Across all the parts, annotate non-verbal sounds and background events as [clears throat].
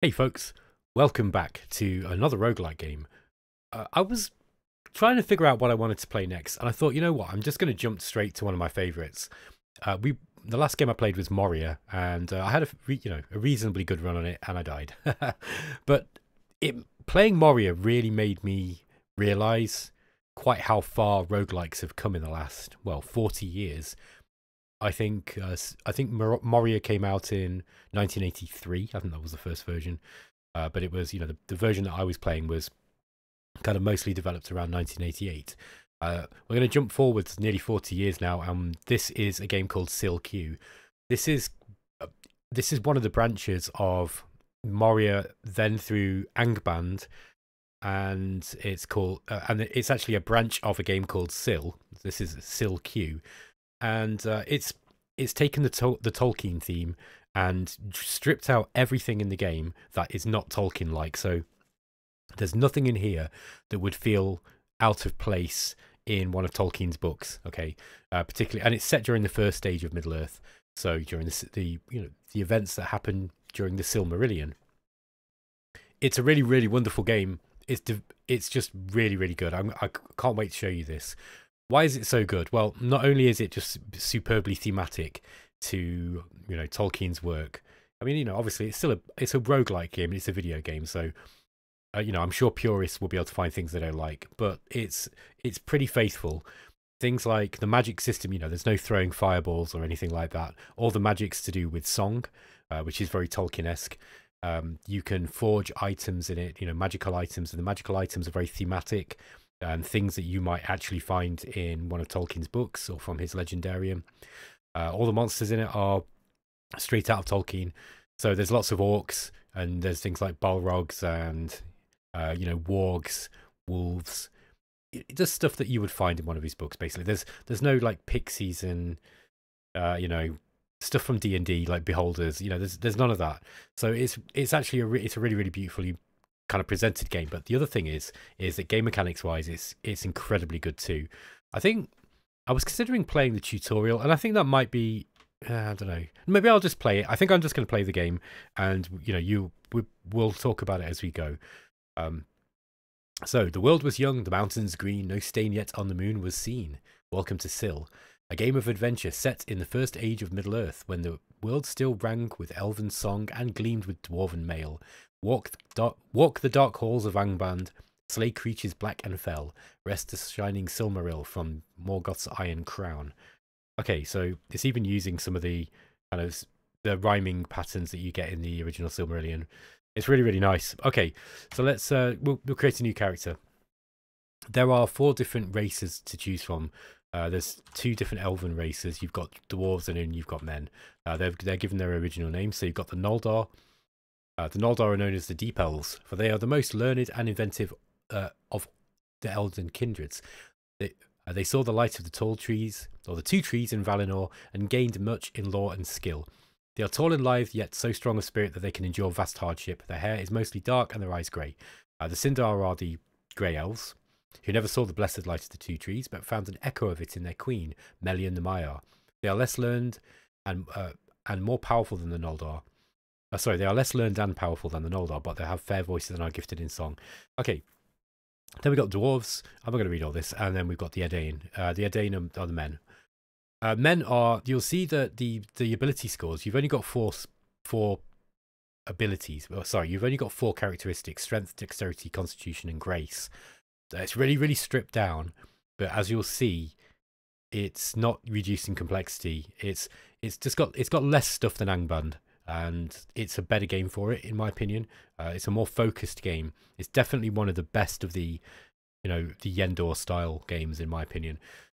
Hey folks, welcome back to another roguelike game. Uh, I was trying to figure out what I wanted to play next, and I thought, you know what, I'm just going to jump straight to one of my favorites. Uh, we the last game I played was Moria, and uh, I had a you know a reasonably good run on it, and I died. [laughs] but it playing Moria really made me realize quite how far roguelikes have come in the last well 40 years. I think uh, I think Moria came out in 1983. I think that was the first version, uh, but it was you know the, the version that I was playing was kind of mostly developed around 1988. Uh, we're going to jump forward nearly 40 years now, and this is a game called Sil-Q. This is uh, this is one of the branches of Moria, then through Angband, and it's called uh, and it's actually a branch of a game called Sil. This is Sil-Q and uh, it's it's taken the Tol- the Tolkien theme and stripped out everything in the game that is not Tolkien like. So there's nothing in here that would feel out of place in one of Tolkien's books. Okay, uh, particularly, and it's set during the first stage of Middle Earth. So during the, the you know the events that happen during the Silmarillion. It's a really really wonderful game. It's it's just really really good. I'm, I can't wait to show you this. Why is it so good? Well, not only is it just superbly thematic to you know Tolkien's work. I mean, you know, obviously it's still a it's a roguelike game. It's a video game, so uh, you know I'm sure purists will be able to find things they don't like, but it's it's pretty faithful. Things like the magic system, you know, there's no throwing fireballs or anything like that. All the magic's to do with song, uh, which is very Tolkien-esque. Um, you can forge items in it, you know, magical items, and the magical items are very thematic and things that you might actually find in one of Tolkien's books or from his Legendarium. Uh, all the monsters in it are straight out of Tolkien. So there's lots of orcs and there's things like balrogs and uh, you know wargs, wolves. Just stuff that you would find in one of his books. Basically, there's there's no like pixies and uh, you know stuff from D and D like beholders. You know, there's there's none of that. So it's it's actually a re- it's a really really beautifully kind of presented game. But the other thing is, is that game mechanics wise, it's it's incredibly good too. I think I was considering playing the tutorial, and I think that might be. Uh, I don't know. Maybe I'll just play it. I think I'm just going to play the game, and you know, you we, will talk about it as we go. Um, so the world was young, the mountains green, no stain yet on the moon was seen. Welcome to Sil, a game of adventure set in the first age of Middle Earth, when the world still rang with elven song and gleamed with dwarven mail, Walk, dark, walk the dark halls of Angband, slay creatures black and fell, wrest the shining Silmaril from Morgoth's iron crown. Okay, so it's even using some of the kind of the rhyming patterns that you get in the original Silmarillion. It's really, really nice. Okay, so let's uh, we'll, we'll create a new character. There are four different races to choose from. Uh, there's two different elven races. You've got dwarves and then you've got men. Uh, they're they're given their original names. So you've got the Noldor, uh, the Noldor are known as the Deep Elves, for they are the most learned and inventive uh, of the Elven kindreds. They, uh, they saw the light of the tall trees, or the two trees in Valinor, and gained much in lore and skill. They are tall and lithe, yet so strong of spirit that they can endure vast hardship. Their hair is mostly dark and their eyes grey. Uh, the Sindar are the Grey Elves, who never saw the blessed light of the two trees, but found an echo of it in their queen, Melian the Maiar. They are less learned and uh, and more powerful than the Noldor, uh, sorry, they are less learned and powerful than the Noldor, but they have fair voices and are gifted in song. Okay. Then we've got dwarves. I'm not going to read all this. And then we've got the Edain. Uh, the Edain are, the men. Uh, men are, you'll see that the, the ability scores, you've only got four, four abilities. Well, sorry, you've only got four characteristics strength, dexterity, constitution, and grace. It's really, really stripped down. But as you'll see, it's not reducing complexity. It's it's just got it's got less stuff than Angband and it's a better game for it in my opinion. Uh, it's a more focused game. It's definitely one of the best of the you know the yendor style games in my opinion.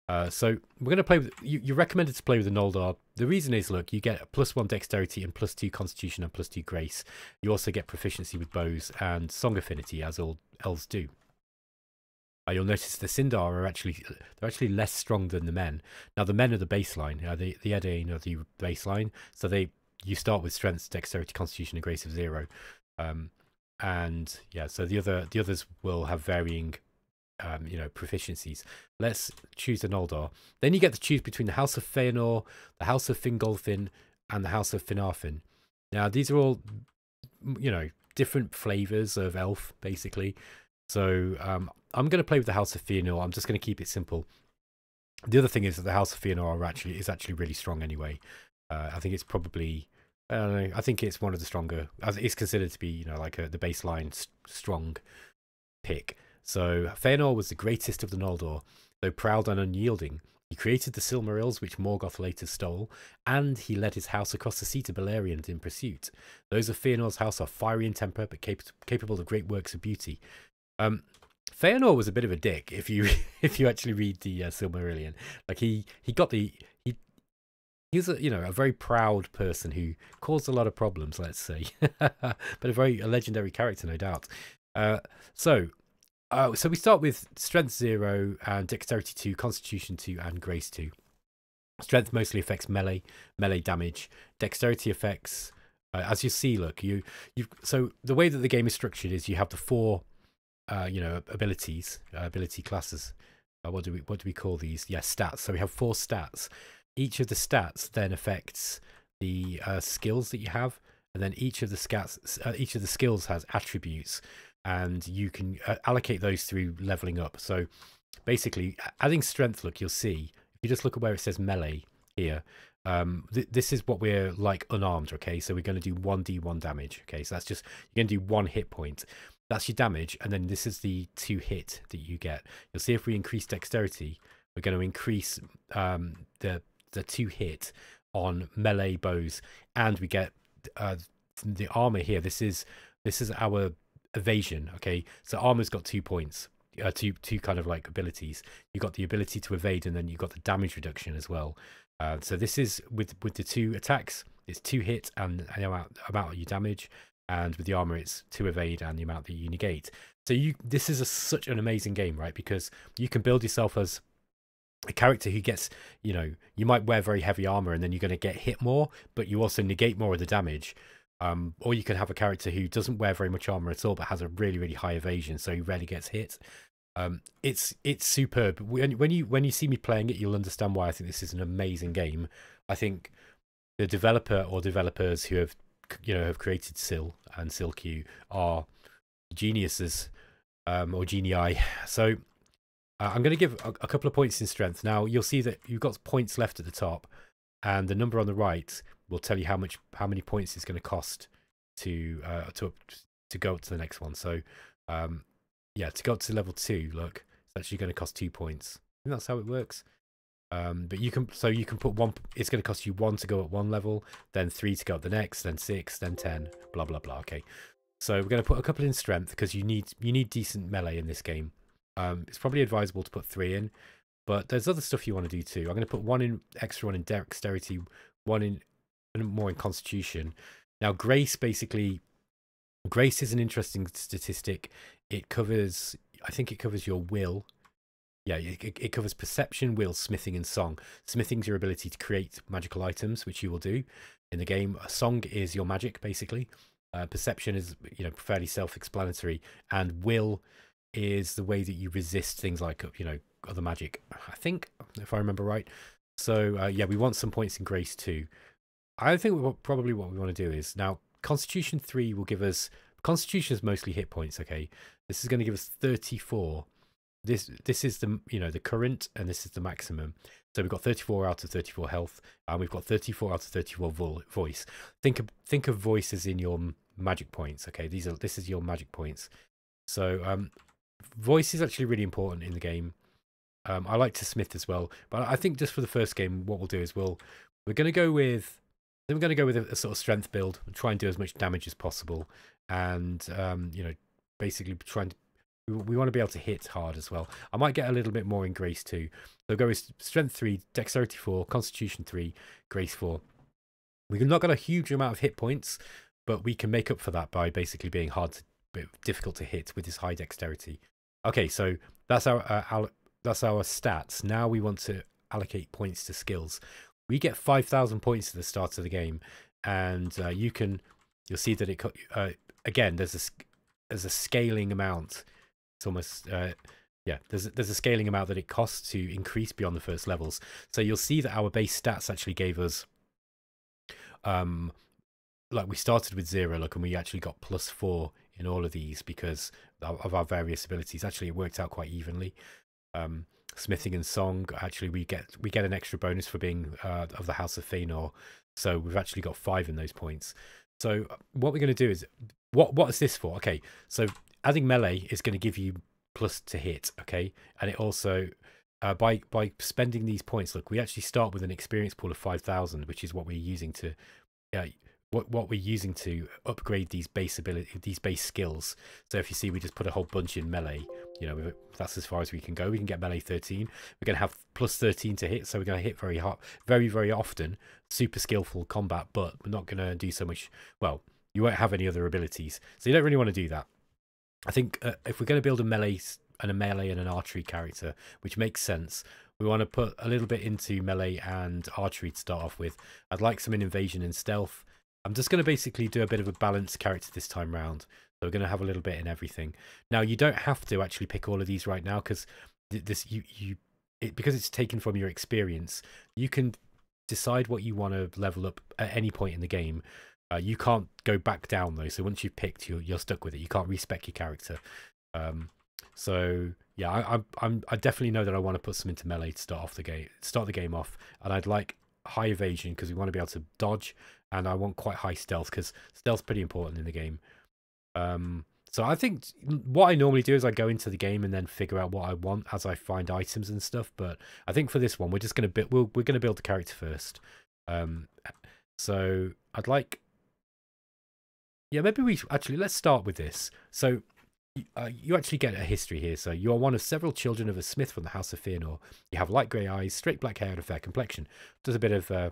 Uh, so we're going to play with you, you're recommended to play with the Noldor the reason is look you get plus one dexterity and plus two constitution and plus two grace. You also get proficiency with bows and song affinity as all elves do. Uh, you'll notice the Sindar are actually they're actually less strong than the men. Now the men are the baseline. Uh, the the Edain are the baseline, so they you start with strength, dexterity, constitution, and grace of zero. Um, and yeah, so the other the others will have varying um, you know, proficiencies. Let's choose an Noldor. Then you get to choose between the House of Feanor, the House of Fingolfin, and the House of Finarfin. Now, these are all, you know, different flavors of elf basically. So um, I'm going to play with the House of Feanor. I'm just going to keep it simple. The other thing is that the House of Feanor are actually is actually really strong anyway. Uh, I think it's probably I don't know. I think it's one of the stronger. It's considered to be you know like a, the baseline strong pick. So Feanor was the greatest of the Noldor, though proud and unyielding. He created the Silmarils, which Morgoth later stole, and he led his house across the sea to Beleriand in pursuit. Those of Feanor's house are fiery in temper, but cap capable of great works of beauty. Um, Feanor was a bit of a dick if you [laughs] if you actually read the uh, Silmarillion. Like he he got the he he's a you know a very proud person who caused a lot of problems. Let's say, [laughs] but a very a legendary character, no doubt. Uh, so uh, so we start with strength zero and dexterity two, constitution two, and grace two. Strength mostly affects melee, melee damage. Dexterity affects, uh, as you see, look, you you. So the way that the game is structured is you have the four, uh, you know, abilities, uh, ability classes. Uh, what do we what do we call these? Yes, yeah, stats. So we have four stats. Each of the stats then affects the uh, skills that you have, and then each of the scats, uh, each of the skills has attributes and you can uh, allocate those through leveling up. So basically, adding strength, look, you'll see, if you just look at where it says melee here, um, th this is what we're like unarmed, okay? So we're going to do 1d1 damage, okay? So that's just, you're going to do one hit point. That's your damage, and then this is the to hit that you get. You'll see if we increase dexterity, we're going to increase um, the the to hit on melee bows, and we get uh, the armor here. This is this is our evasion. Okay, so armor's got two points, uh, two two kind of like abilities. You got the ability to evade, and then you got the damage reduction as well. Uh, so this is with with the two attacks, it's to hit and the amount amount you damage, and with the armor, it's to evade and the amount that you negate. So you this is a, such an amazing game, right? Because you can build yourself as a character who gets, you know, you might wear very heavy armor and then you're going to get hit more, but you also negate more of the damage. Um, or you can have a character who doesn't wear very much armor at all, but has a really, really high evasion, so he rarely gets hit. Um, it's it's superb. When, when you when you see me playing it, you'll understand why I think this is an amazing game. I think the developer or developers who have you know have created Sil and Sil-Q are geniuses um, or genii. So uh, I'm going to give a, a couple of points in strength. Now you'll see that you've got points left at the top, and the number on the right will tell you how much how many points it's going to cost to uh, to to go up to the next one. So um, yeah, to go up to level two, look, it's actually going to cost two points. Think that's how it works. Um, but you can so you can put one. It's going to cost you one to go at one level, then three to go up the next, then six, then ten, blah blah blah. Okay, so we're going to put a couple in strength because you need you need decent melee in this game. Um, it's probably advisable to put three in, but there's other stuff you want to do too. I'm going to put one in extra one in dexterity, one in and more in constitution. Now, grace basically, grace is an interesting statistic. It covers, I think it covers your will. Yeah, it, it covers perception, will, smithing, and song. Smithing's your ability to create magical items, which you will do in the game. A song is your magic, basically. Uh, perception is, you know, fairly self-explanatory, and will is the way that you resist things like, you know, other magic. I think, if I remember right. So uh, yeah, we want some points in grace too. I think probably what we want to do is now Constitution 3 will give us Constitution is mostly hit points, okay? This is going to give us 34. This this is the you know the current and this is the maximum. So we've got 34 out of 34 health and we've got 34 out of 34 vo voice. Think of think of voices in your magic points, okay? These are this is your magic points. So um voice is actually really important in the game. Um, I like to smith as well, but I think just for the first game, what we'll do is we'll we're going to go with then we're going to go with a, a, sort of strength build and try and do as much damage as possible. And, um, you know, basically trying to, we, we want to be able to hit hard as well. I might get a little bit more in Grace too. So go with Strength 3, Dexterity 4, Constitution 3, Grace 4. We've not got a huge amount of hit points, but we can make up for that by basically being hard to, difficult to hit with this high dexterity. Okay, so that's our, uh, that's our stats. Now we want to allocate points to skills we get 5,000 points at the start of the game, and uh, you can you'll see that it uh, again there's a there's a scaling amount. It's almost uh, yeah there's a, there's a scaling amount that it costs to increase beyond the first levels. So you'll see that our base stats actually gave us um like we started with zero, look, and we actually got plus four in all of these because of our various abilities. Actually, it worked out quite evenly. Um, smithing and song, actually, we get we get an extra bonus for being uh, of the House of Feanor. So we've actually got five in those points. So what we're going to do is what what is this for? Okay, so adding melee is going to give you plus to hit. Okay, and it also uh, by by spending these points, look, we actually start with an experience pool of five thousand, which is what we're using to. Uh, what what we're using to upgrade these base ability these base skills. So if you see, we just put a whole bunch in melee. You know, that's as far as we can go. We can get melee 13. We're going to have plus 13 to hit, so we're going to hit very hard, very very often. Super skillful combat, but we're not going to do so much. Well, you won't have any other abilities, so you don't really want to do that. I think uh, if we're going to build a melee and a melee and an archery character, which makes sense, we want to put a little bit into melee and archery to start off with. I'd like some in evasion and stealth. I'm just going to basically do a bit of a balanced character this time round. So we're going to have a little bit in everything. Now you don't have to actually pick all of these right now because this you you it, because it's taken from your experience. You can decide what you want to level up at any point in the game. Uh, you can't go back down though. So once you've picked, you're you're stuck with it. You can't respec your character. Um, so yeah, I, I'm I'm I definitely know that I want to put some into melee to start off the game, start the game off, and I'd like high evasion because we want to be able to dodge, and I want quite high stealth because stealth's pretty important in the game. Um, so I think what I normally do is I go into the game and then figure out what I want as I find items and stuff. But I think for this one, we're just gonna build. We're, we're gonna build the character first. Um, so I'd like. Yeah, maybe we actually let's start with this. So uh, you actually get a history here. So you are one of several children of a smith from the House of Feanor. You have light grey eyes, straight black hair, and a fair complexion. Does a bit of, uh,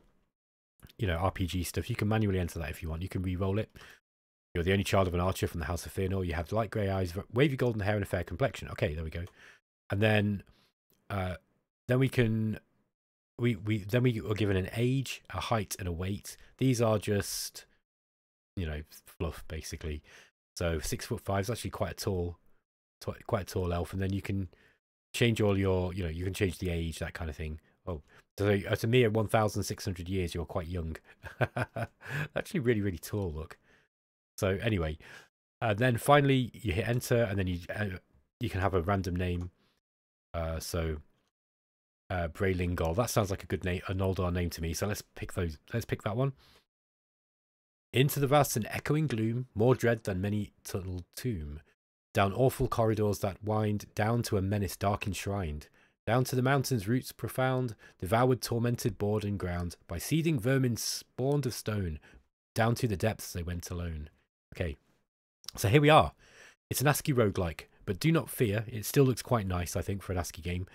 you know, RPG stuff. You can manually enter that if you want. You can re-roll it. You're the only child of an archer from the House of Feanor. You have light grey eyes, wavy golden hair, and a fair complexion. Okay, there we go. And then, uh, then we can, we we then we are given an age, a height, and a weight. These are just, you know, fluff basically. So six foot five is actually quite a tall, quite a tall elf, and then you can change all your, you know, you can change the age, that kind of thing. Oh, so uh, to me, at one thousand six hundred years, you're quite young. [laughs] actually, really, really tall. Look. So anyway, and then finally you hit enter, and then you uh, you can have a random name. Uh, so uh, Brelingol. That sounds like a good name, an Noldor name to me. So let's pick those. Let's pick that one. Into the vast and echoing gloom, more dread than many tunnel tomb. Down awful corridors that wind, down to a menace dark enshrined. Down to the mountain's roots profound, devoured, tormented, bored and ground, by seething vermin spawned of stone. Down to the depths they went alone. Okay, so here we are. It's an ASCII roguelike, but do not fear, it still looks quite nice, I think, for an ASCII game.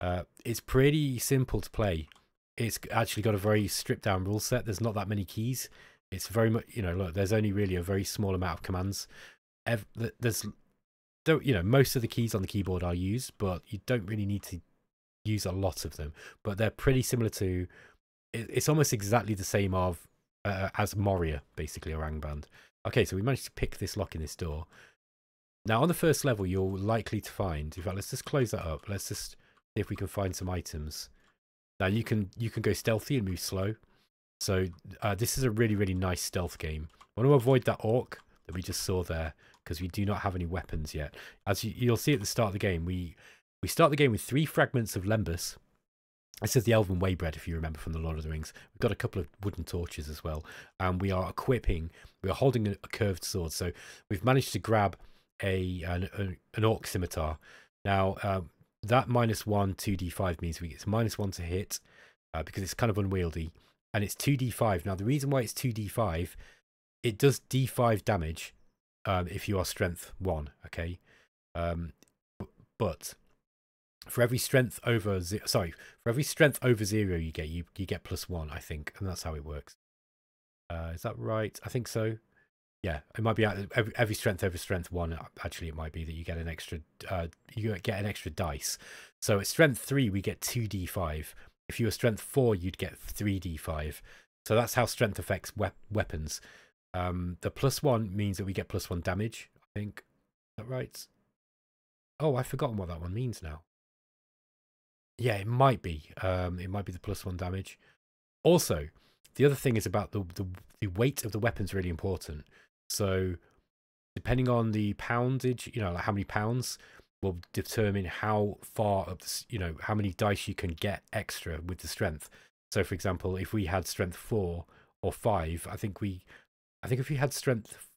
Uh, it's pretty simple to play. It's actually got a very stripped down rule set. There's not that many keys it's very much you know look there's only really a very small amount of commands there's don't you know most of the keys on the keyboard are used but you don't really need to use a lot of them. But they're pretty similar to it's almost exactly the same of uh, as moria basically or angband okay so we managed to pick this lock in this door. Now on the first level you're likely to find in fact let's just close that up. Let's just see if we can find some items. Now you can you can go stealthy and move slow. So uh, this is a really, really nice stealth game. I want to avoid that orc that we just saw there because we do not have any weapons yet. As you, will see at the start of the game, we we start the game with three fragments of lembas. This is the Elven Waybread, if you remember from the Lord of the Rings. We've got a couple of wooden torches as well, and we are equipping. We are holding a, a curved sword, so we've managed to grab a an, an orc scimitar. Now um, that minus one two d five means we get minus one to hit uh, because it's kind of unwieldy and it's 2d5. Now, the reason why it's 2d5, it does d5 damage um, if you are strength 1, okay? Um, but for every strength over zero, sorry, for every strength over zero you get, you, you get plus 1, I think, and that's how it works. Uh, is that right? I think so. Yeah, it might be every, every strength over strength 1, actually it might be that you get an extra, uh, you get an extra dice. So at strength 3, we get 2d5 if you were strength 4, you'd get 3d5. So that's how strength affects we weapons. Um, the plus 1 means that we get plus 1 damage, I think. Is that right? Oh, I've forgotten what that one means now. Yeah, it might be. Um, it might be the plus 1 damage. Also, the other thing is about the, the, the weight of the weapons really important. So depending on the poundage, you know, like how many pounds will determine how far up, you know, how many dice you can get extra with the strength. So for example, if we had strength four or five, I think we, I think if you had strength,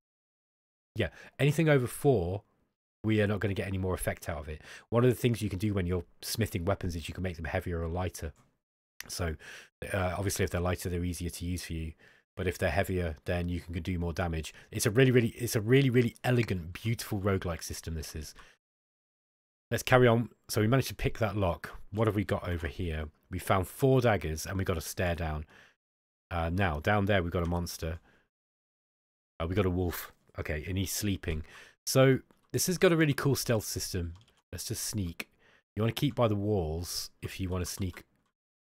yeah, anything over four, we are not going to get any more effect out of it. One of the things you can do when you're smithing weapons is you can make them heavier or lighter. So uh, obviously, if they're lighter, they're easier to use for you. But if they're heavier, then you can do more damage. It's a really, really, it's a really, really elegant, beautiful roguelike system. This is. Let's carry on. So we managed to pick that lock. What have we got over here? We found four daggers and we got a stare down. Uh, now down there we've got a monster. Uh, we got a wolf. Okay, and he's sleeping. So this has got a really cool stealth system. Let's just sneak. You want to keep by the walls if you want to sneak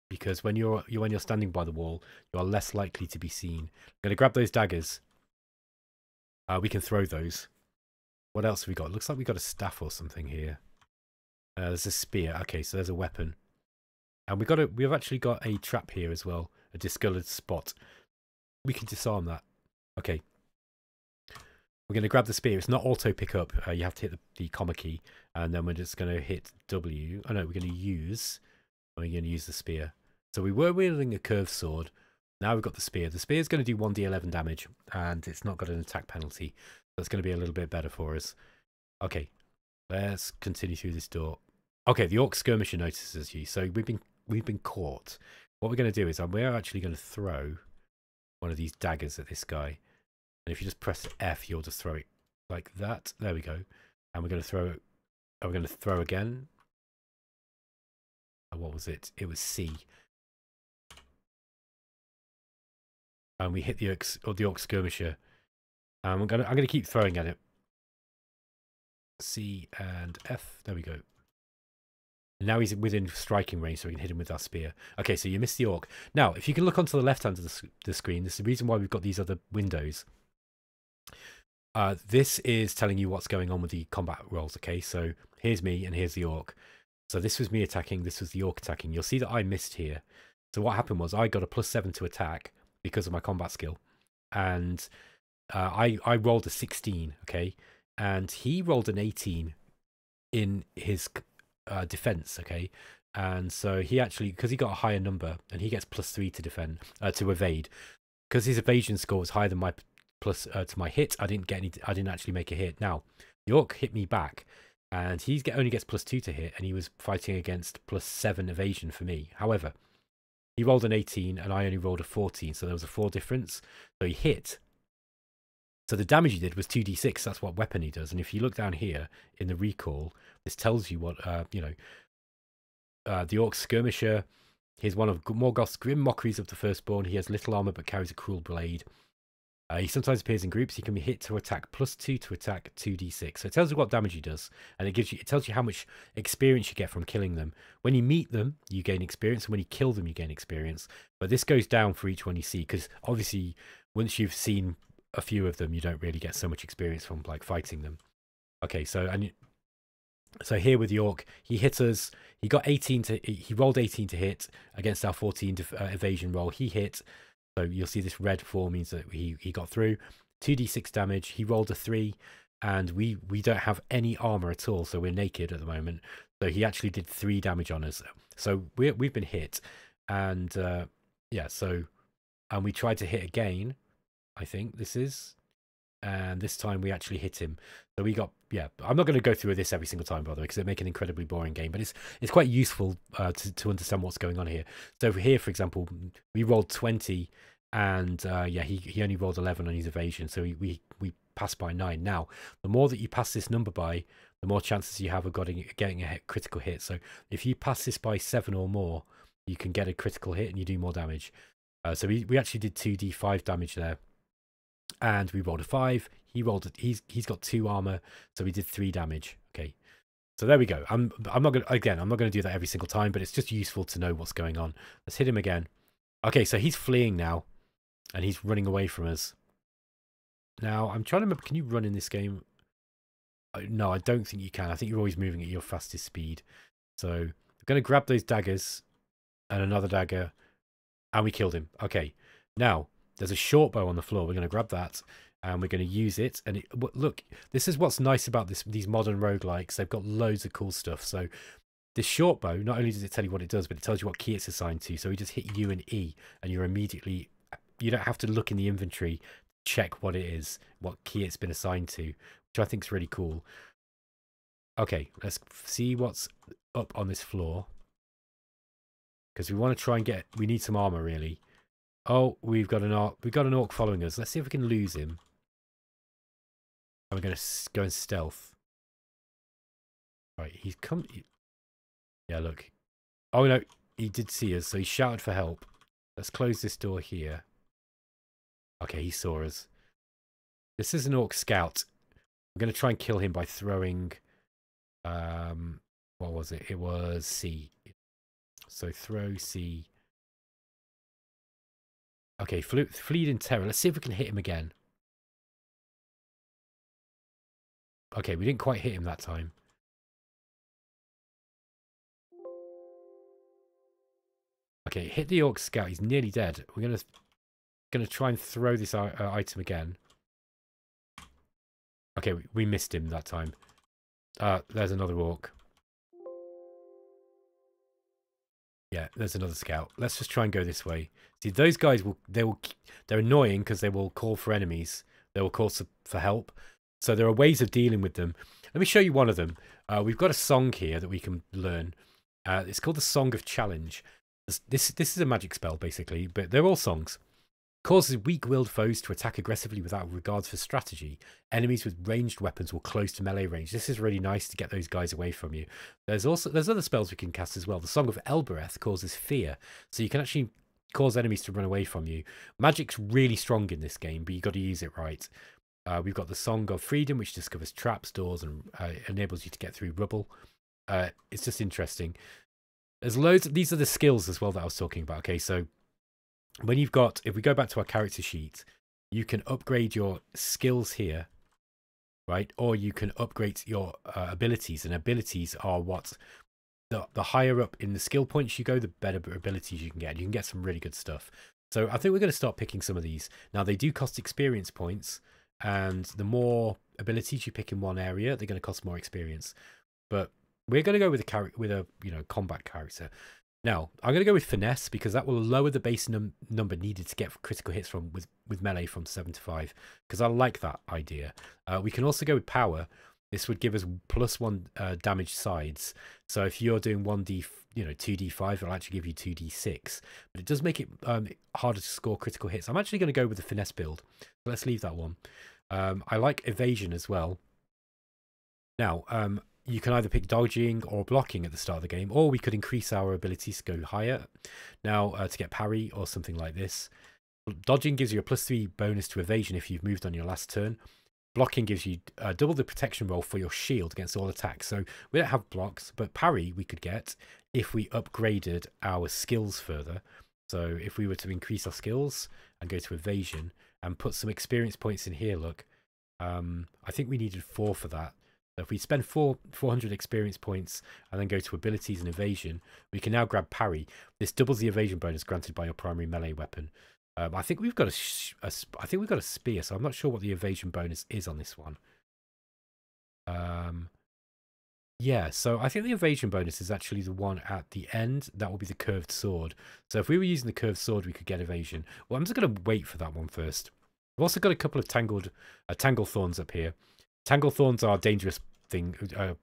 because when you're, you when you're standing by the wall, you are less likely to be seen. I'm going to grab those daggers. Uh, we can throw those. What else have we got? Looks like we got a staff or something here. Uh, there's a spear. Okay, so there's a weapon. And we got a, we've actually got a trap here as well, a discolored spot. We can disarm that. Okay. We're going to grab the spear. It's not auto pick up. Uh, you have to hit the, the comma key, and then we're just going to hit W. Oh no, we're going to use we're going to use the spear. So we were wielding a curved sword. Now we've got the spear. The spear is going to do 1d11 damage, and it's not got an attack penalty. So it's going to be a little bit better for us. Okay, let's continue through this door. Okay, the orc skirmisher notices you. So we've been we've been caught. What we're going to do is um, we're actually going to throw one of these daggers at this guy. And if you just press F, you'll just throw it like that. There we go. And we're going to throw it. Are we going to throw again? what was it? It was C. And we hit the orc, or the orc skirmisher. And I'm gonna I'm gonna keep throwing at it. C and F. There we go. Now he's within striking range, so we can hit him with our spear. Okay, so you missed the orc. Now, if you can look onto the left hand of the, the screen, this is the reason why we've got these other windows. Uh, this is telling you what's going on with the combat rolls. Okay, so here's me and here's the orc. So this was me attacking, this was the orc attacking. You'll see that I missed here. So what happened was I got a plus seven to attack because of my combat skill. And uh, I, I rolled a 16, okay? And he rolled an 18 in his uh, defense, okay? And so he actually, because he got a higher number, and he gets plus three to defend, uh, to evade. Because his evasion score was higher than my plus uh, to my hit, I didn't get any, I didn't actually make a hit. Now, York hit me back, and he only gets plus two to hit, and he was fighting against plus seven evasion for me. However, he rolled an 18, and I only rolled a 14, so there was a four difference. So he hit. So the damage he did was 2d6. That's what weapon he does. And if you look down here in the recall, this tells you what uh, you know. Uh, the orc skirmisher. He's one of Morgoth's grim mockeries of the firstborn. He has little armor but carries a cruel blade. Uh, he sometimes appears in groups. He can be hit to attack plus two to attack 2d6. So it tells you what damage he does, and it gives you it tells you how much experience you get from killing them. When you meet them, you gain experience, and when you kill them, you gain experience. But this goes down for each one you see, because obviously once you've seen a few of them, you don't really get so much experience from like fighting them. Okay, so and so here with York, he hit us. He got 18 to he rolled 18 to hit against our 14 uh, evasion roll. He hit. So you'll see this red 4 means that he, he got through. 2d6 damage. He rolled a 3 and we, we don't have any armor at all. So we're naked at the moment. So he actually did 3 damage on us. So we we've been hit. And uh, yeah, so and we tried to hit again. I think this is and this time we actually hit him. So we got yeah. I'm not going to go through this every single time, by the way, because it make an incredibly boring game. But it's it's quite useful uh, to to understand what's going on here. So here, for example, we rolled 20, and uh, yeah, he he only rolled 11 on his evasion, so we we we passed by nine. Now, the more that you pass this number by, the more chances you have of getting getting a hit, critical hit. So if you pass this by seven or more, you can get a critical hit and you do more damage. Uh, so we, we actually did 2d5 damage there and we rolled a five. He rolled. A, he's he's got two armor, so we did three damage. Okay, so there we go. I'm I'm not gonna again. I'm not gonna do that every single time, but it's just useful to know what's going on. Let's hit him again. Okay, so he's fleeing now, and he's running away from us. Now I'm trying to remember. Can you run in this game? Uh, no, I don't think you can. I think you're always moving at your fastest speed. So I'm gonna grab those daggers and another dagger, and we killed him. Okay. Now, there's a short bow on the floor. We're going to grab that and we're going to use it. And it, look, this is what's nice about this these modern roguelikes. They've got loads of cool stuff. So this short bow, not only does it tell you what it does, but it tells you what key it's assigned to. So we just hit U and E and you're immediately, you don't have to look in the inventory, check what it is, what key it's been assigned to, which I think is really cool. Okay, let's see what's up on this floor. Because we want to try and get, we need some armor really. Oh, we've got an orc, we've got an orc following us. Let's see if we can lose him. And we're going to go in stealth. Right, he's come. Yeah, look. Oh no, he did see us, so he shouted for help. Let's close this door here. Okay, he saw us. This is an orc scout. I'm going to try and kill him by throwing... Um, what was it? It was C. So throw C. Okay, fleet in terror. Let's see if we can hit him again. Okay, we didn't quite hit him that time. Okay, hit the orc scout. He's nearly dead. We're gonna gonna try and throw this uh, item again. Okay, we, we missed him that time. Uh, there's another orc. Yeah, there's another scout. Let's just try and go this way. See, those guys will they will they're annoying because they will call for enemies. They will call for help. So there are ways of dealing with them. Let me show you one of them. Uh, we've got a song here that we can learn. Uh, it's called the Song of Challenge. This this is a magic spell basically, but they're all songs. Causes weak-willed foes to attack aggressively without regards for strategy. Enemies with ranged weapons will close to melee range. This is really nice to get those guys away from you. There's also there's other spells we can cast as well. The Song of Elbereth causes fear, so you can actually cause enemies to run away from you. Magic's really strong in this game, but you got to use it right. Uh, we've got the Song of Freedom, which discovers traps, doors, and uh, enables you to get through rubble. Uh, it's just interesting. There's loads. These are the skills as well that I was talking about. Okay, so when you've got, if we go back to our character sheet, you can upgrade your skills here, right? Or you can upgrade your uh, abilities, and abilities are what the the higher up in the skill points you go, the better abilities you can get. You can get some really good stuff. So I think we're going to start picking some of these. Now they do cost experience points, and the more abilities you pick in one area, they're going to cost more experience. But we're going to go with a character with a you know combat character. Now I'm going to go with finesse because that will lower the base num number needed to get critical hits from with with melee from seven to five because I like that idea. Uh, we can also go with power. This would give us plus one uh, damage sides. So if you're doing one d you know two d five, it'll actually give you two d six. But it does make it um, harder to score critical hits. I'm actually going to go with the finesse build. So let's leave that one. Um, I like evasion as well. Now, um, you can either pick dodging or blocking at the start of the game, or we could increase our abilities to go higher. Now, uh, to get parry or something like this. Dodging gives you a plus three bonus to evasion if you've moved on your last turn. Blocking gives you uh, double the protection roll for your shield against all attacks. So we don't have blocks, but parry we could get if we upgraded our skills further. So if we were to increase our skills and go to evasion and put some experience points in here, look, um, I think we needed four for that. So if we spend four, 400 experience points and then go to abilities and evasion, we can now grab parry. This doubles the evasion bonus granted by your primary melee weapon. Um, I think we've got a, a, I think we've got a spear, so I'm not sure what the evasion bonus is on this one. Um, yeah, so I think the evasion bonus is actually the one at the end. That will be the curved sword. So if we were using the curved sword, we could get evasion. Well, I'm just going to wait for that one first. I've also got a couple of tangled, uh, tangle thorns up here. Tangle thorns are dangerous thing, uh,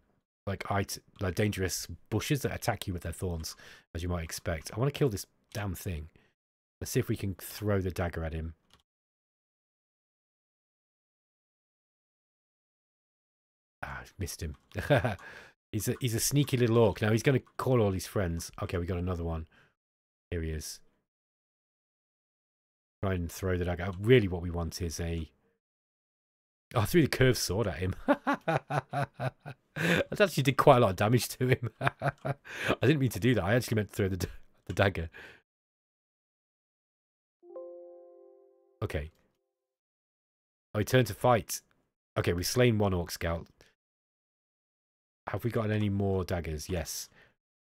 like like dangerous bushes that attack you with their thorns, as you might expect. I want to kill this damn thing. Let's see if we can throw the dagger at him. Ah, missed him. [laughs] he's a he's a sneaky little orc. Now he's going to call all his friends. Okay, we got another one. Here he is. Try and throw the dagger. Really, what we want is a Oh, I threw the curved sword at him. [laughs] that actually did quite a lot of damage to him. [laughs] I didn't mean to do that. I actually meant to throw the, the dagger. Okay. Oh, he turned to fight. Okay, we've slain one Orc Scout. Have we got any more daggers? Yes.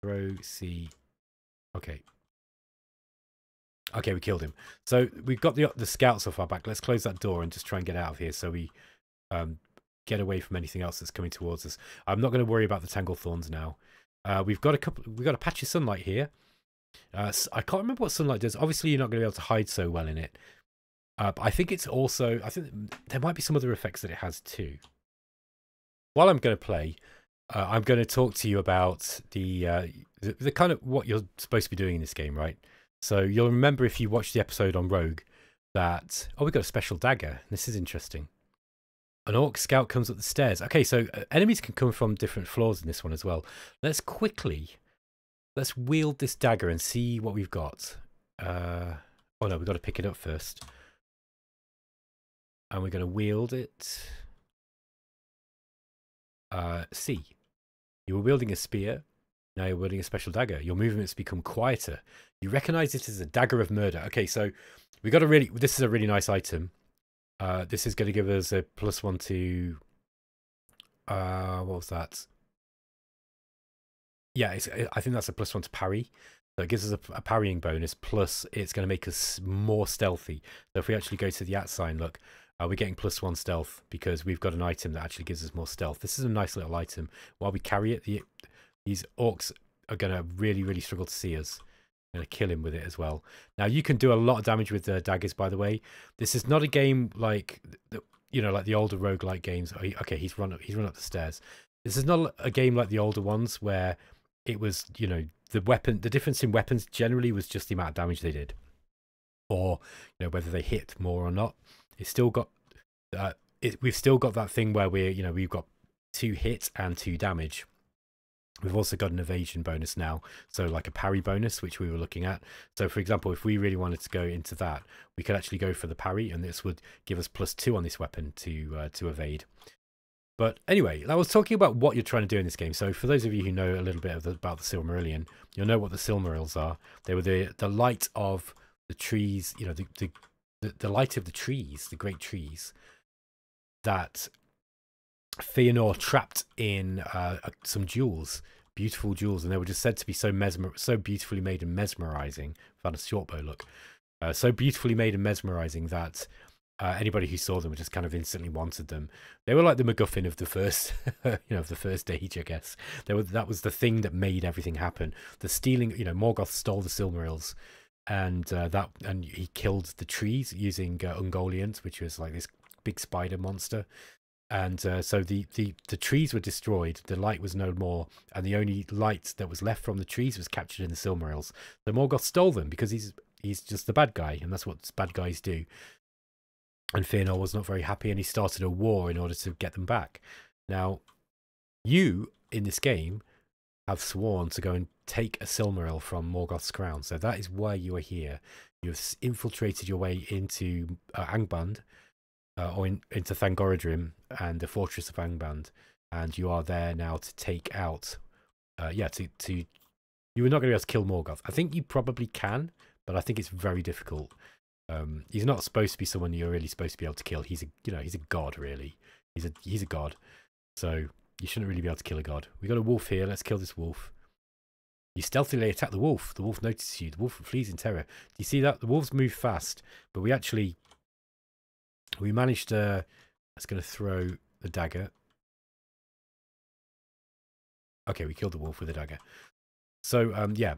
Throw, C. Okay. Okay, we killed him. So we've got the the scouts off our back. Let's close that door and just try and get out of here so we um, get away from anything else that's coming towards us. I'm not going to worry about the tangle thorns now. Uh, we've got a couple. We've got a patch of sunlight here. Uh, I can't remember what sunlight does. Obviously, you're not going to be able to hide so well in it. Uh, but I think it's also. I think there might be some other effects that it has too. While I'm going to play, uh, I'm going to talk to you about the, uh, the the kind of what you're supposed to be doing in this game, right? So you'll remember if you watched the episode on Rogue that oh, we got a special dagger. This is interesting. An orc scout comes up the stairs. Okay, so uh, enemies can come from different floors in this one as well. Let's quickly, let's wield this dagger and see what we've got. Uh, oh no, we've got to pick it up first. And we're going to wield it. Uh, C. You were wielding a spear. Now you're wielding a special dagger. Your movements become quieter. You recognize it as a dagger of murder. Okay, so we got a really, this is a really nice item. Uh, this is going to give us a plus one to, uh, what was that? Yeah, I think that's a plus one to parry. So it gives us a, a, parrying bonus, plus it's going to make us more stealthy. So if we actually go to the at sign, look, uh, we're getting plus one stealth because we've got an item that actually gives us more stealth. This is a nice little item. While we carry it, the, these orcs are going to really, really struggle to see us going to kill him with it as well. Now you can do a lot of damage with the daggers. By the way, this is not a game like the, you know like the older roguelike games. Oh, okay, he's run up. He's run up the stairs. This is not a game like the older ones where it was you know the weapon. The difference in weapons generally was just the amount of damage they did, or you know whether they hit more or not. It's still got. Uh, it, we've still got that thing where we're you know we've got to hit and to damage We've also got an evasion bonus now, so like a parry bonus, which we were looking at. So, for example, if we really wanted to go into that, we could actually go for the parry, and this would give us plus two on this weapon to uh, to evade. But anyway, I was talking about what you're trying to do in this game. So, for those of you who know a little bit the, about the Silmarillion, you'll know what the Silmarils are. They were the the light of the trees, you know, the the, the, the light of the trees, the great trees that Feanor trapped in uh, some jewels, beautiful jewels, and they were just said to be so mesmer, so beautifully made and mesmerizing. Found a short bow look, uh, so beautifully made and mesmerizing that uh, anybody who saw them just kind of instantly wanted them. They were like the MacGuffin of the first, [laughs] you know, of the first age, I guess. They were that was the thing that made everything happen. The stealing, you know, Morgoth stole the Silmarils, and uh, that and he killed the trees using uh, Ungoliant, which was like this big spider monster and uh, so the, the the trees were destroyed the light was no more and the only light that was left from the trees was captured in the silmarils. So morgoth stole them because he's he's just the bad guy and that's what bad guys do. And Feanor was not very happy and he started a war in order to get them back. Now you in this game have sworn to go and take a silmaril from morgoth's crown. So that is why you are here. You have infiltrated your way into uh, angband uh, or in, into Thangorodrim and the fortress of Angband, and you are there now to take out. Uh, yeah, to to you are not going to be able to kill Morgoth. I think you probably can, but I think it's very difficult. Um, he's not supposed to be someone you're really supposed to be able to kill. He's a you know he's a god really. He's a he's a god, so you shouldn't really be able to kill a god. We got a wolf here. Let's kill this wolf. You stealthily attack the wolf. The wolf notices you. The wolf flees in terror. Do you see that? The wolves move fast, but we actually we managed to... That's going to throw the dagger. Okay, we killed the wolf with a dagger. So, um, yeah,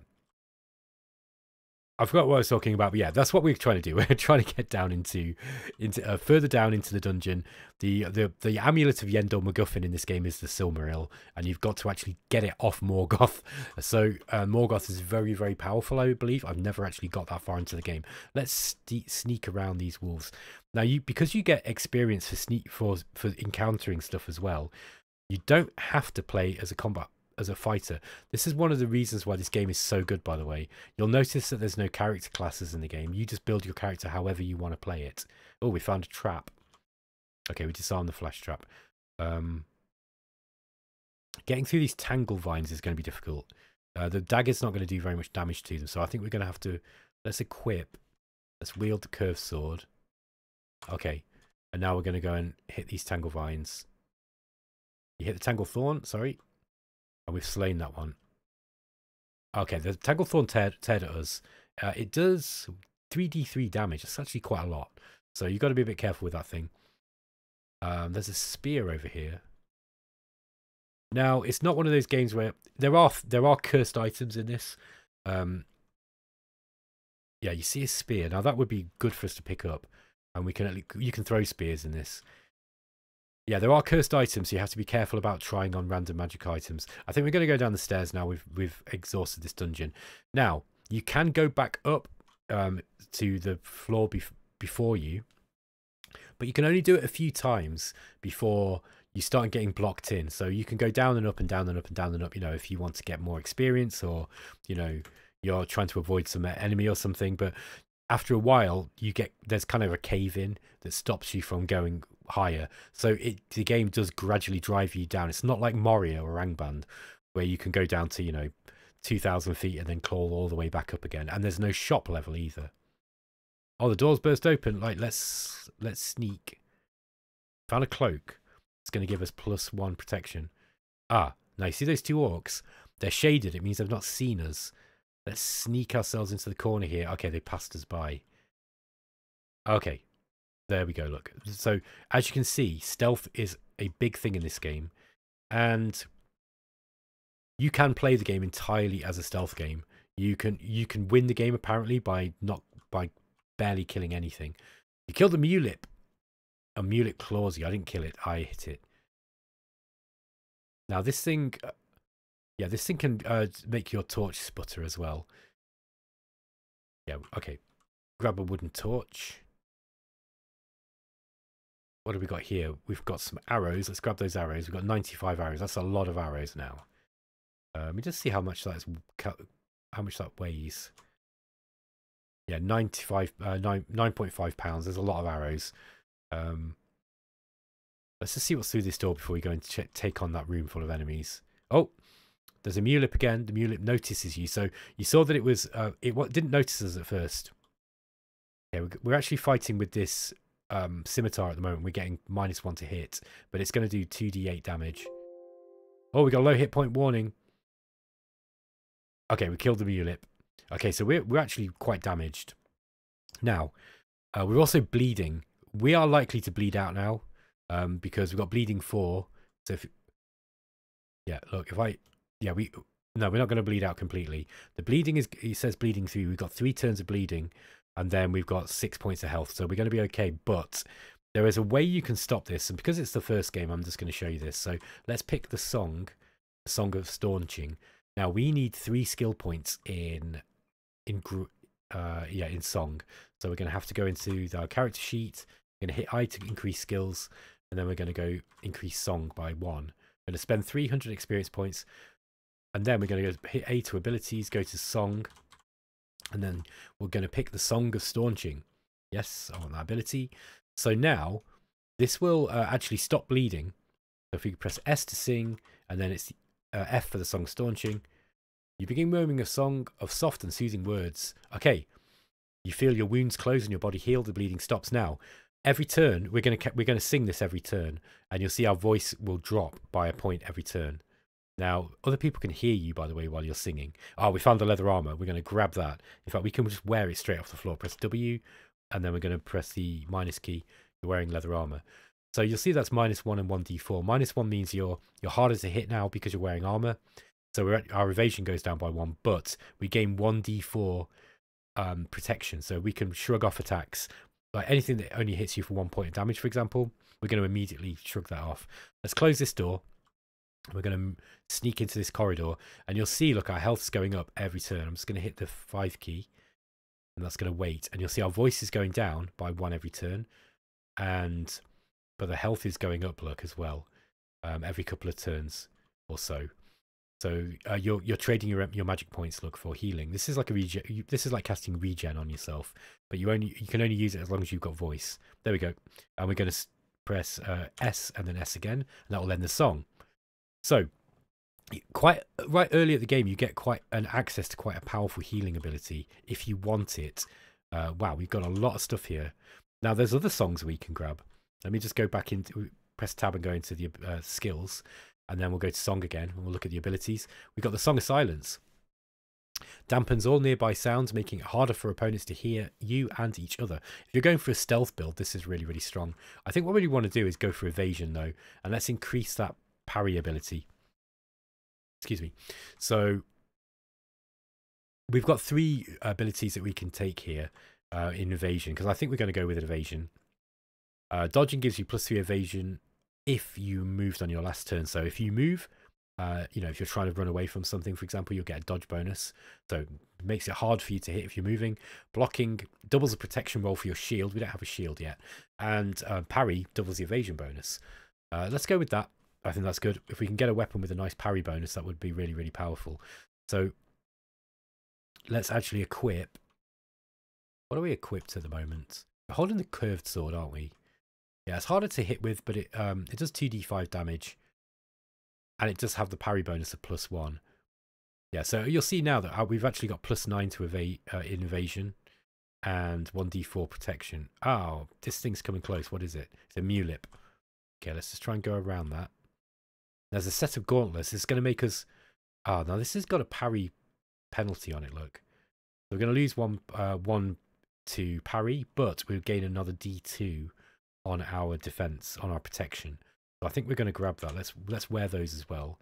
I forgot what I was talking about, but yeah, that's what we're trying to do. [laughs] We're trying to get down into, into uh, further down into the dungeon. The the the amulet of Yendor MacGuffin in this game is the Silmaril, and you've got to actually get it off Morgoth. [laughs] So uh, Morgoth is very very powerful, I believe. I've never actually got that far into the game. Let's sneak around these wolves now. You because you get experience for sneak for for encountering stuff as well. You don't have to play as a combat as a fighter. This is one of the reasons why this game is so good, by the way. You'll notice that there's no character classes in the game. You just build your character however you want to play it. Oh, we found a trap. Okay, we disarmed the flash trap. Um, getting through these tangle vines is going to be difficult. Uh, the dagger's not going to do very much damage to them, so I think we're going to have to... Let's equip. Let's wield the curved sword. Okay, and now we're going to go and hit these tangle vines. You hit the tangle thorn, sorry. And we've slain that one. Okay, the Tanglethorn teared, teared at us. Uh, it does 3d3 damage. That's actually quite a lot. So you've got to be a bit careful with that thing. Um, there's a spear over here. Now, it's not one of those games where there are there are cursed items in this. Um, yeah, you see a spear. Now that would be good for us to pick up, and we can you can throw spears in this. Yeah, there are cursed items, so you have to be careful about trying on random magic items. I think we're going to go down the stairs now. We've we've exhausted this dungeon. Now you can go back up um, to the floor bef before you, but you can only do it a few times before you start getting blocked in. So you can go down and up and down and up and down and up. You know, if you want to get more experience or you know you're trying to avoid some enemy or something, but after a while you get there's kind of a cave in that stops you from going higher. So it the game does gradually drive you down. It's not like Moria or Angband where you can go down to, you know, 2,000 feet and then crawl all the way back up again. And there's no shop level either. Oh, the doors burst open. Like, let's let's sneak. Found a cloak. It's going to give us plus one protection. Ah, now you see those two orcs? They're shaded. It means they've not seen us. Let's sneak ourselves into the corner here. Okay, they passed us by. Okay, there we go, look. So, as you can see, stealth is a big thing in this game. And you can play the game entirely as a stealth game. You can you can win the game apparently by not by barely killing anything. You killed a mewlip. A mewlip claws you. I didn't kill it. I hit it. Now this thing, uh, yeah, this thing can uh, make your torch sputter as well. Yeah, okay. Grab a wooden torch what have we got here? We've got some arrows. Let's grab those arrows. We've got 95 arrows. That's a lot of arrows now. Uh, let me just see how much that's how much that weighs. Yeah, 95, uh, 9, 9.5 pounds. There's a lot of arrows. Um, let's just see what's through this door before we go and take on that room full of enemies. Oh, there's a mewlip again. The mewlip notices you. So you saw that it was, uh, it didn't notice us at first. Yeah, we're actually fighting with this um, scimitar at the moment. We're getting minus one to hit, but it's going to do 2d8 damage. Oh, we got a low hit point warning. Okay, we killed the mewlip. Okay, so we're, we're actually quite damaged. Now, uh, we're also bleeding. We are likely to bleed out now um, because we've got bleeding four. So if, yeah, look, if I, yeah, we, no, we're not going to bleed out completely. The bleeding is, he says bleeding three. We've got three turns of bleeding and then we've got six points of health. So we're going to be okay. But there is a way you can stop this, and because it's the first game, I'm just going to show you this. So let's pick the song, the Song of Staunching. Now we need three skill points in in group. uh, yeah in song. So we're going to have to go into our character sheet. We're going to hit I to increase skills, and then we're going to go increase song by one. We're going to spend 300 experience points, and then we're going to go hit A to abilities, go to song, and then we're going to pick the Song of Staunching. Yes, I want that ability. So now, this will uh, actually stop bleeding. So if we press S to sing, and then it's uh, F for the Song Staunching, you begin murmuring a song of soft and soothing words. Okay, you feel your wounds close and your body heal. The bleeding stops. Now, every turn we're going to we're going to sing this every turn, and you'll see our voice will drop by a point every turn. Now, other people can hear you, by the way, while you're singing. Oh, we found the leather armor. We're going to grab that. In fact, we can just wear it straight off the floor. Press W, and then we're going to press the minus key. You're wearing leather armor. So you'll see that's minus one and one d4. Minus one means you're you're harder to hit now because you're wearing armor. So at, our evasion goes down by one, but we gain one d4 um, protection. So we can shrug off attacks. Like anything that only hits you for one point of damage, for example, we're going to immediately shrug that off. Let's close this door. We're going to sneak into this corridor and you'll see, look, our health's going up every turn. I'm just going to hit the five key and that's going to wait. And you'll see our voice is going down by one every turn. And, but the health is going up, look, as well, um, every couple of turns or so. So uh, you're you're trading your your magic points look for healing. This is like a regen. This is like casting regen on yourself, but you only you can only use it as long as you've got voice. There we go. And we're going to press uh, S and then S again, and that will end the song. So, quite right early at the game, you get quite an access to quite a powerful healing ability if you want it. Uh, wow, we've got a lot of stuff here. Now, there's other songs we can grab. Let me just go back into press tab and go into the uh, skills, and then we'll go to song again and we'll look at the abilities. We've got the Song of Silence. Dampens all nearby sounds, making it harder for opponents to hear you and each other. If you're going for a stealth build, this is really, really strong. I think what we really want to do is go for evasion, though, and let's increase that parry ability. Excuse me. So we've got three abilities that we can take here uh, in evasion, because I think we're going to go with evasion. Uh, dodging gives you plus three evasion if you moved on your last turn. So if you move, uh, you know, if you're trying to run away from something, for example, you'll get a dodge bonus. So it makes it hard for you to hit if you're moving. Blocking doubles the protection roll for your shield. We don't have a shield yet. And uh, parry doubles the evasion bonus. Uh, let's go with that. I think that's good. If we can get a weapon with a nice parry bonus, that would be really, really powerful. So let's actually equip. What are we equipped at the moment? We're holding the curved sword, aren't we? Yeah, it's harder to hit with, but it um it does 2d5 damage and it does have the parry bonus of plus one. Yeah, so you'll see now that uh, we've actually got plus nine to evade uh, in evasion and 1d4 protection. Oh, this thing's coming close. What is it? It's a mewlip. Okay, let's just try and go around that. There's a set of gauntlets. It's going to make us... Ah, oh, now this has got a parry penalty on it, look. So we're going to lose one, uh, one to parry, but we'll gain another d2 on our defense, on our protection. So I think we're going to grab that. Let's let's wear those as well.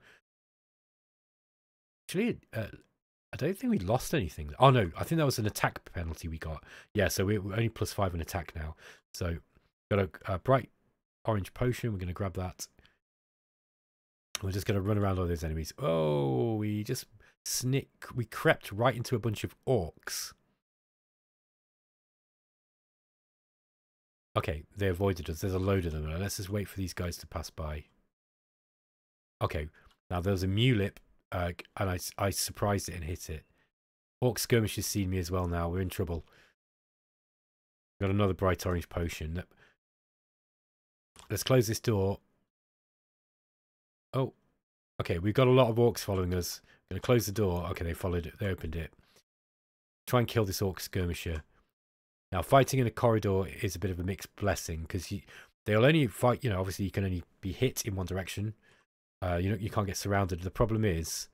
Actually, uh, I don't think we lost anything. Oh no, I think that was an attack penalty we got. Yeah, so we're, only plus five in attack now. So got a, a bright orange potion. We're going to grab that. We're just going to run around all those enemies. Oh, we just snick. We crept right into a bunch of orcs. Okay, they avoided us. There's a load of them. Let's just wait for these guys to pass by. Okay, now there's a mewlip, uh, and I, I surprised it and hit it. Orc Skirmish has seen me as well now. We're in trouble. Got another bright orange potion. Let's close this door. Oh, okay. We've got a lot of orcs following us. Gonna close the door. Okay, they followed it. They opened it. Try and kill this orc skirmisher. Now, fighting in a corridor is a bit of a mixed blessing because they'll only fight. You know, obviously you can only be hit in one direction. Uh, you know, you can't get surrounded. The problem is,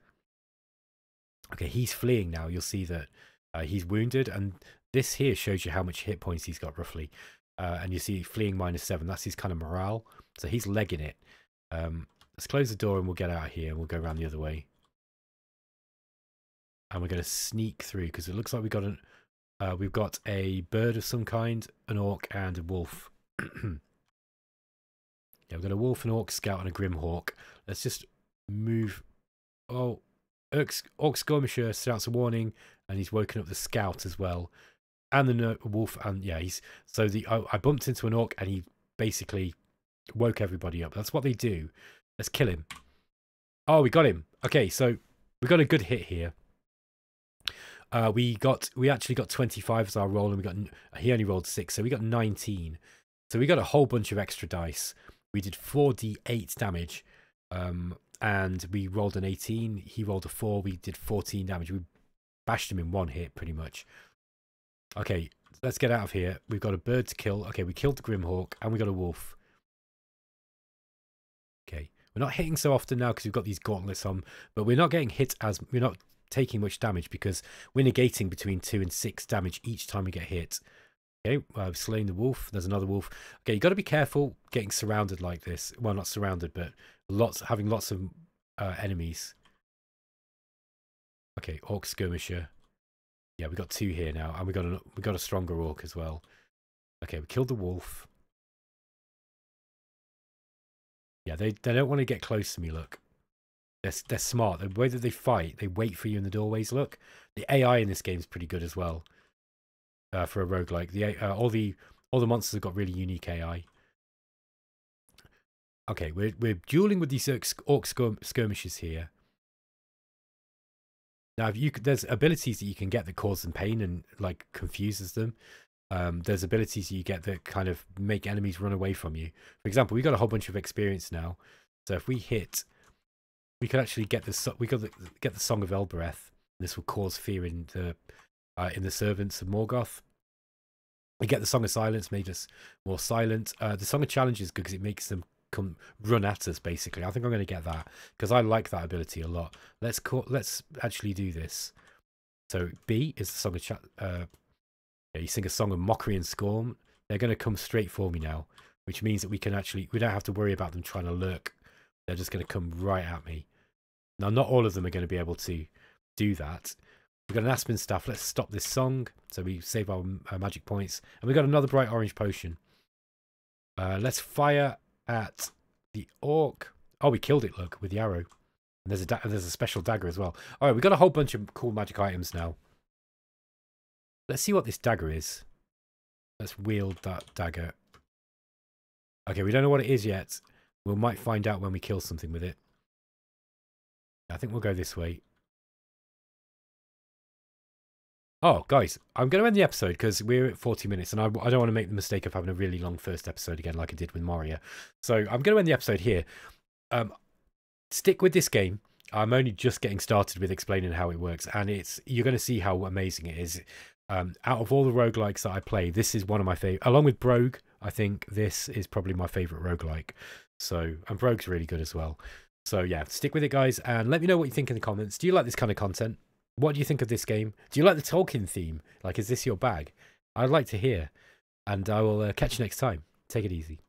okay, he's fleeing now. You'll see that uh, he's wounded, and this here shows you how much hit points he's got roughly. Uh, and you see fleeing minus seven. That's his kind of morale. So he's legging it. Um, let's close the door and we'll get out of here and we'll go around the other way. And we're going to sneak through because it looks like we got an uh, we've got a bird of some kind, an orc, and a wolf. [clears throat] yeah, we've got a wolf, an orc, scout, and a grim hawk. Let's just move. Oh, orc, orc skirmisher shouts a warning, and he's woken up the scout as well, and the wolf. And yeah, he's so the oh, I bumped into an orc, and he basically woke everybody up. That's what they do. Let's kill him. Oh, we got him. Okay, so we got a good hit here. Uh, we got we actually got 25 as our roll, and we got he only rolled six, so we got 19. So we got a whole bunch of extra dice. We did 4d8 damage, um, and we rolled an 18. He rolled a four. We did 14 damage. We bashed him in one hit, pretty much. Okay, let's get out of here. We've got a bird to kill. Okay, we killed the Grimhawk, and we got a wolf. We're not hitting so often now because we've got these gauntlets on, but we're not getting hit as we're not taking much damage because we're negating between two and six damage each time we get hit. Okay, well, I've slain the wolf. There's another wolf. Okay, you got to be careful getting surrounded like this. Well, not surrounded, but lots having lots of uh, enemies. Okay, orc skirmisher. Yeah, we got two here now, and we got a we got a stronger orc as well. Okay, we killed the wolf. Yeah, they they don't want to get close to me. Look. They're, they're smart. The way that they fight, they wait for you in the doorways. Look, the AI in this game is pretty good as well. Uh, for a roguelike. The uh, all the all the monsters have got really unique AI. Okay, we're we're dueling with these orc skirmishes here. Now, if you there's abilities that you can get that cause them pain and like confuses them. Um, there's abilities you get that kind of make enemies run away from you. For example, we got a whole bunch of experience now. So if we hit we could actually get the we could get the Song of Elbereth. This will cause fear in the uh, in the servants of Morgoth. We get the Song of Silence, made us more silent. Uh, the Song of Challenge is good because it makes them come run at us. Basically, I think I'm going to get that because I like that ability a lot. Let's call, let's actually do this. So B is the song of chat. Uh, you sing a song of mockery and scorn. They're going to come straight for me now, which means that we can actually we don't have to worry about them trying to lurk. They're just going to come right at me. Now, not all of them are going to be able to do that. We've got an Aspen staff. Let's stop this song. So we save our, our magic points. And we've got another bright orange potion. Uh, let's fire at the orc. Oh, we killed it, look, with the arrow. And there's a, there's a special dagger as well. All right, we've got a whole bunch of cool magic items now. Let's see what this dagger is. Let's wield that dagger. Okay, we don't know what it is yet. We might find out when we kill something with it. I think we'll go this way. Oh, guys, I'm going to end the episode because we're at 40 minutes and I, I don't want to make the mistake of having a really long first episode again like I did with Moria. So I'm going to end the episode here. Um, stick with this game. I'm only just getting started with explaining how it works and it's you're going to see how amazing it is. Um, out of all the roguelikes that I play, this is one of my favorite. Along with Brogue, I think this is probably my favorite roguelike. So, and Brogue's really good as well. So yeah, stick with it, guys, and let me know what you think in the comments. Do you like this kind of content? What do you think of this game? Do you like the Tolkien theme? Like, is this your bag? I'd like to hear. And I will uh, catch you next time. Take it easy.